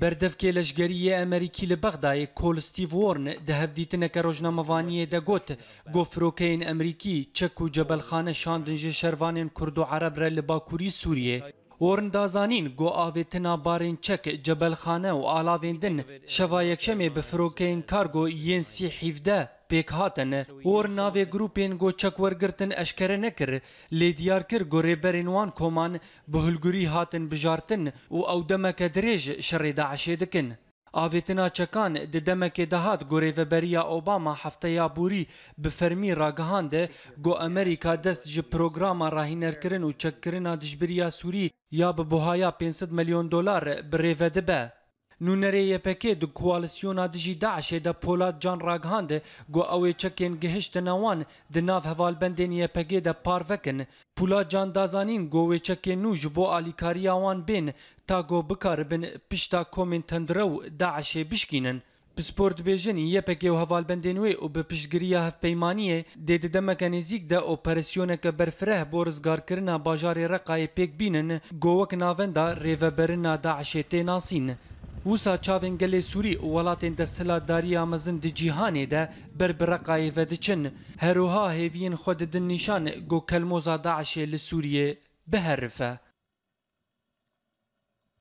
Berdevkê leşgerî yê Amerîkî li Bexdayê Kol Steve Worn di hevdîtineke rojnamevaniyê de got ku firokeyên Amerîkî çek û cebelxane şandin ji şervanên Kurd û Ereb re li Bakurî Sûriyê. Worn da zanîn ku avêtina barên çek, cebelxane û alavên din şeva yekşemê bi firokeyên kargo yên C hîvdeh pêk hatin. Worn navê grûpên ku çek wergirtin eşkere nekir, lê diyar kir ku rêberên wan koman Bi hilgurî hatin bijartin û ew demeke dirêj şerê DAIŞ'ê dikin. Avêtina çekan di demekê de hat gorêveberiya Obama hefteya borî bi fermî ragihand ku Amerîka dest ji programa rahînerkirin û çekkirina dijbirîya Sûrî ya bi buhaya pênc sed milyon dolar bi rê ve dibe. Nûnerê YPK di koalîsyona dijî DAIŞ'ê de Polat Can ragihand ku ew ê çekên gihiştine wan di nav hevalbendên YPG'ê de parve kin. Polat Can da zanîn ku wê çekên nû ji bo alîkariya wan bên ta ku bikaribin pişta komên tendirew DAIŞ'ê bişkînin. Pispor dibêjin YPG û hevalbendên wê û bi piştgiriya hevpeymaniyê Dê di demeke nêzîk de operasyoneke berfireh bo rizgarkirina bajarê Reqayê pêk bînin ku wek navenda rêveberina DAIŞ'ê tê nasîn. Wisa çavên gelê Sûrî û welatên desthilatdariya mezin di cîhanê de ber bi Reqayê ve diçin. Her wiha hêviyên xwe didin nîşan ku kelmoza DAIŞ'ê li Sûriyê biherife.